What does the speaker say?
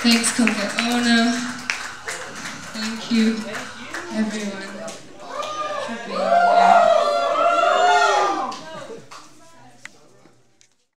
Thanks, Coco Ono. Thank you, everyone.